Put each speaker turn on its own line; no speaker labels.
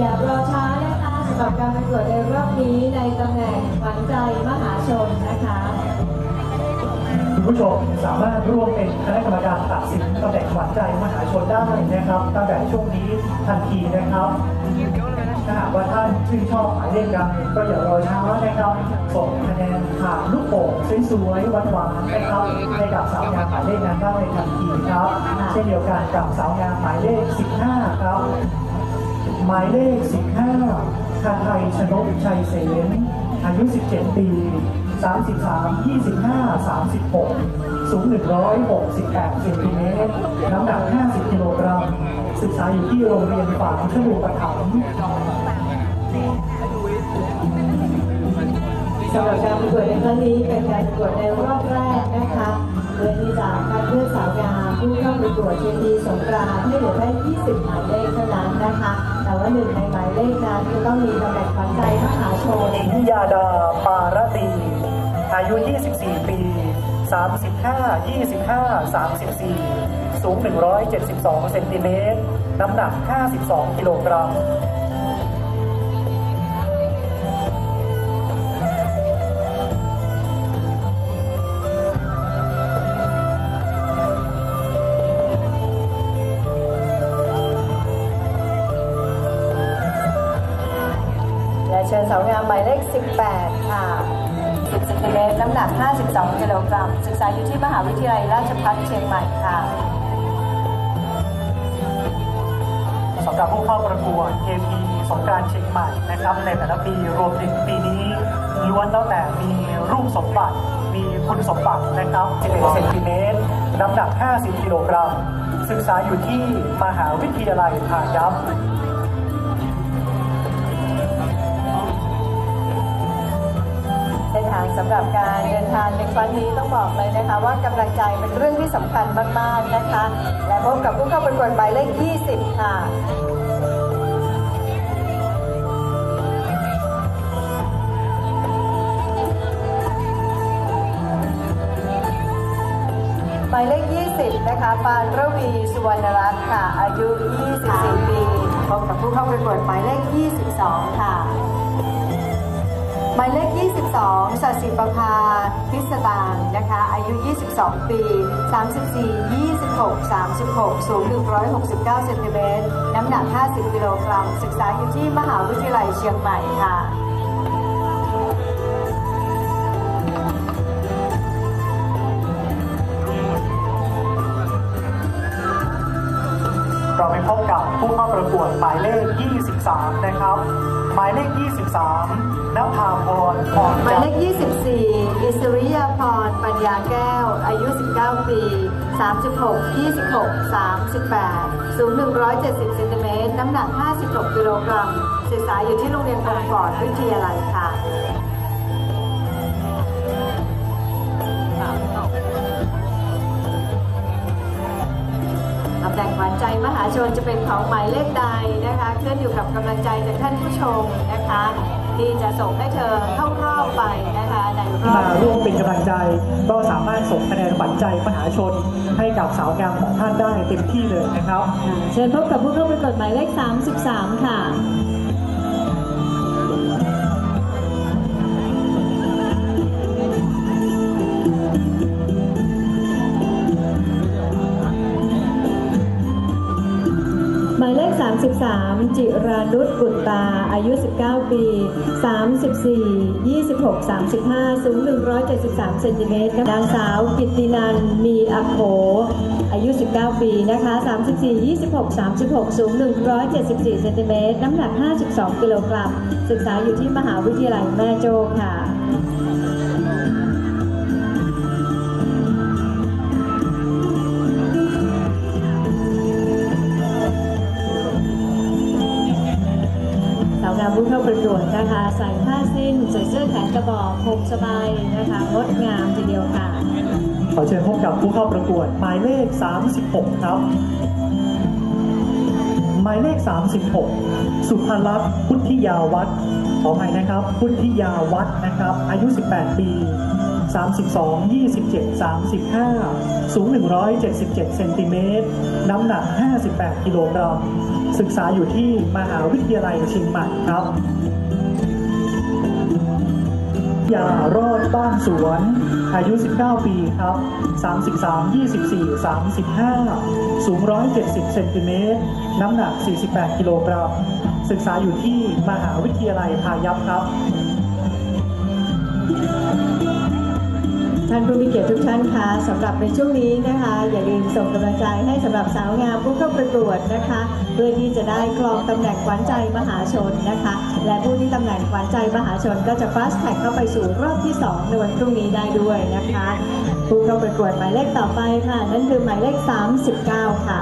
อย่ารอช้านะคะสำหรับการประกวดในรอบนี้ในตำแหน่งขวัญใจมหาชนนะคะ
คุณผู้ชมสามารถร่วมเป็นคณะกรรมการตัดสินตำแหน่งขวัญใจมหาชนได้นะครับตั้งแต่ช่วงนี้ทันทีนะครับถ้าหากว่าท่านชื่นชอบหมายเลขใดก็อย่ารอช้านะครับส่งคะแนนผ่านลูกโป่งสวยๆหวานๆนะครับให้กับสาวงามหมายเลขนั้นได้ทันทีครับ เช่นเดียวกันกับสาวงามหมายเลข 15 ครับ หมายเลข 15คาไทยชนกชัยเสนอายุ 17 ปี 33 25 36 สูง 168เซนติเมตร น้ำหนัก 50 กิโลกรัม ศึกษาอยู่ที่โรงเรียนฝางชลูปถัม
สำหรับการประกวดในครั้งนี้เป็นการประกวดในรอบแรกนะคะ ผู้เข้าปรวดเวทีสงกรานให้เหลือได้ 20 หมายเลขเท่านั้นนะคะ แต่ว่าหนึ่งในหมายเลขนั้นจะต้องมีตำแหน่งขวัญใจมหาชน
หญิงยาดาปารตีอายุ 24 ปี 35 25 34 สูง 172 เซนติเมตร น้ำหนัก 52 กิโลกรัม
เชิญสาวงามหมายเลข 18 ค่ะ 10เซนติเมตรน้ำหนัก 52 กิโลกรัม ศึกษาอยู่ที่มหาวิทยาลัยราชภัฏเชียงใหม่ค่ะ
สำหรับผู้เข้าประกวด KP สงการเชียงใหม่นะครับ ในแต่ละปีรวมถึงปีนี้ล้วนแล้วแต่มีรูปสมบัติ มีคุณสมบัตินะครับ 11 เซนติเมตร น้ำหนัก 50 กิโลกรัม ศึกษาอยู่ที่มหาวิทยาลัยพายัพ
หรับการเดินทางในครั้งนี้ต้องบอกเลยนะคะ ว่ากำลังใจเป็นเรื่องที่สำคัญมากๆนะคะ และพบกับผู้เข้าประกวดหมายเลข 20 ค่ะหมายเลข 20 นะคะ ปานระวีสุวรรณรัตน์ค่ะ อายุ 24 ปี พบกับผู้เข้าประกวดหมายเลข 22 ค่ะ มายเลข 22สัสิประภาพิสตางนะคะ อายุ 22 ปี 34 26 36 สูง 169 เซนติเมตร น้ำหนัก 50 กิโลกรัม ศึกษาอยู่ที่มหาวิทยาลัยเชียงใหม่ค่ะ
ไปพบกับผู้เข้าประกวดหมายเลข 23 นะครับ หมายเลข 23นภาพรพร
หมายเลข 24 อิสริยาพร ปัญญาแก้ว อายุ 19 ปี 36 26 38 สูง 170เซนติเมตร น้ำหนัก 56 กิโลกรัม ศึกษาอยู่ที่โรงเรียนคอมฟอร์ดวิทยาลัยค่ะ แหน่งขวัญใจมหาชนจะเป็นของหมายเลขใดนะคะขึ้นอยู่กับกำลังใจจากท่านผู้ชมนะคะ ที่จะส่งให้เธอเข้ารอบไปนะคะในร
ที่
อบ
มาร่วมเป็นกำลังใจ ก็สามารถส่งคะแนนขวัญใจมหาชน ให้กับสาวงามของท่านได้เต็มที่เลยนะครับ
เชิญพบกับผู้เข้าประกวดหมายเลข 33 ค่ะ 3 จิรานุชกุตตา อายุ 19 ปี 34 26 35 สูง 173 เซนติเมตรนางสาวกิตินันมีอโข อายุ 19 ปีนะคะ 34 26 36 สูง 174 เซนติเมตร น้ำหนัก 52 กิโลกรัม ศึกษาอยู่ที่มหาวิทยาลัยแม่โจ้ค่ะ ใส่ผ้าสิ้นใส่เสื้อแขนกระบอกผมสบายนะคะงดงามทีเดียวค่ะ
ขอเชิญพบกับผู้เข้าประกวดหมายเลข 36 ครับ หมายเลข 36 สุภลักษณ์พุทธิยาวัฒน์ขออภัยนะครับ พุทธิยาวัฒน์นะครับ อายุ 18 ปี 32 27 35 สูง 177 เซนติเมตร น้ำหนัก 58 กิโลกรัม ศึกษาอยู่ที่มหาวิทยาลัยเชียงใหม่ครับ ยารอดบ้านสวน อายุ 19 ปีครับ 33 24 35 สูง 170 เซนติเมตร น้ำหนัก 48 กิโลกรัม ศึกษาอยู่ที่มหาวิทยาลัยพายัพครับ
ท่านผู้มีเกียรติทุกท่านคะสำหรับในช่วงนี้นะคะ อย่าลืมส่งกำลังใจให้สำหรับสาวงามผู้เข้าประกวดนะคะ เพื่อที่จะได้ครองตำแหน่งขวัญใจมหาชนนะคะ และผู้ที่ตำแหน่งขวัญใจมหาชน ก็จะฟาสแท็กเข้าไปสู่รอบที่ 2 ในวันพรุ่งนี้ได้ด้วยนะคะ ผู้เข้าประกวดหมายเลขต่อไปค่ะนั่นคือหมายเลข 39 ค่ะ